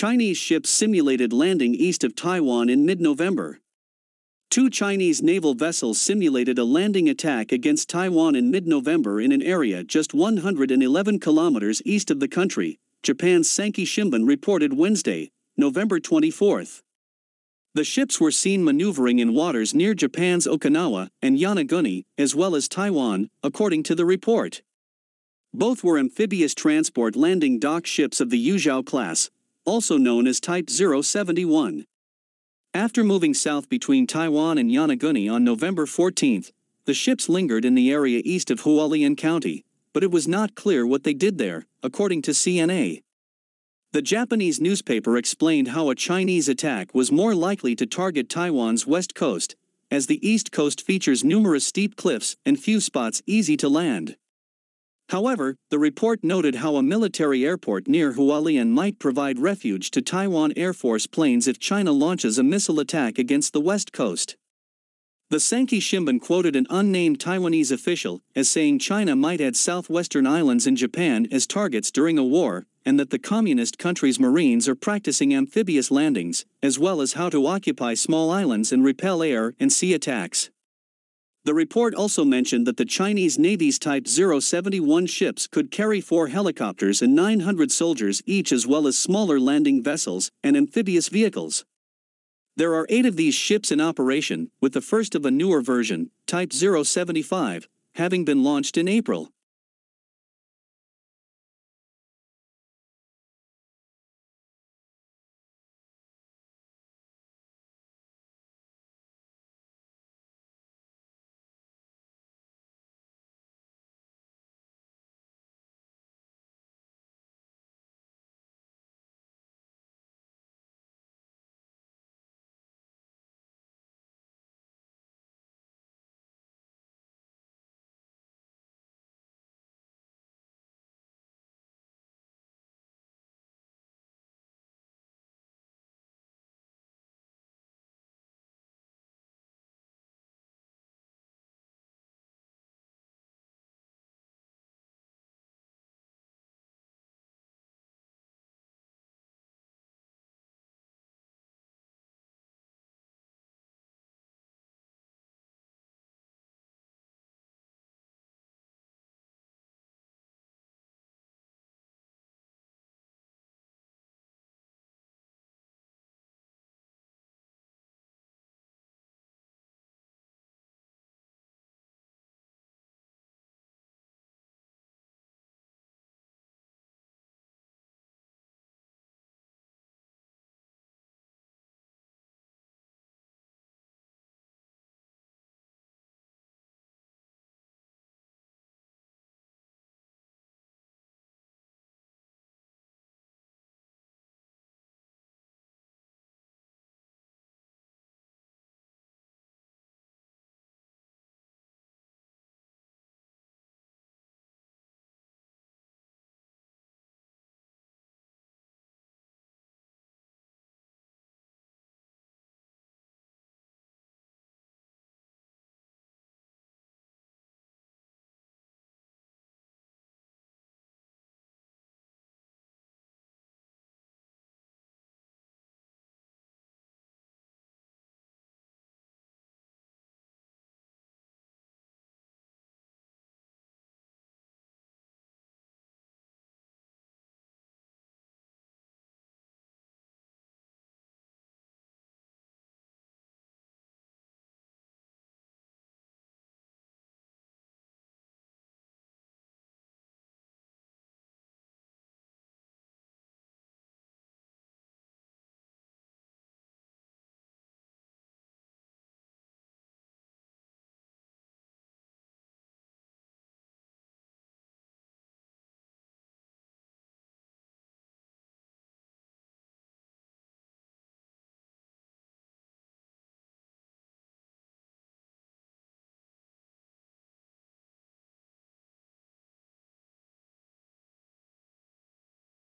Chinese ships simulated landing east of Taiwan in mid November. Two Chinese naval vessels simulated a landing attack against Taiwan in mid November in an area just 111 kilometers east of the country, Japan's Sankei Shimbun reported Wednesday, November 24. The ships were seen maneuvering in waters near Japan's Okinawa and Yonaguni, as well as Taiwan, according to the report. Both were amphibious transport landing dock ships of the Yuzhao class, also known as Type 071. After moving south between Taiwan and Yonaguni on November 14, the ships lingered in the area east of Hualien County, but it was not clear what they did there, according to CNA. The Japanese newspaper explained how a Chinese attack was more likely to target Taiwan's west coast, as the east coast features numerous steep cliffs and few spots easy to land. However, the report noted how a military airport near Hualien might provide refuge to Taiwan Air Force planes if China launches a missile attack against the west coast. The Sankei Shimbun quoted an unnamed Taiwanese official as saying China might add southwestern islands in Japan as targets during a war, and that the communist country's marines are practicing amphibious landings, as well as how to occupy small islands and repel air and sea attacks. The report also mentioned that the Chinese Navy's Type 071 ships could carry four helicopters and 900 soldiers each as well as smaller landing vessels and amphibious vehicles. There are eight of these ships in operation, with the first of a newer version, Type 075, having been launched in April.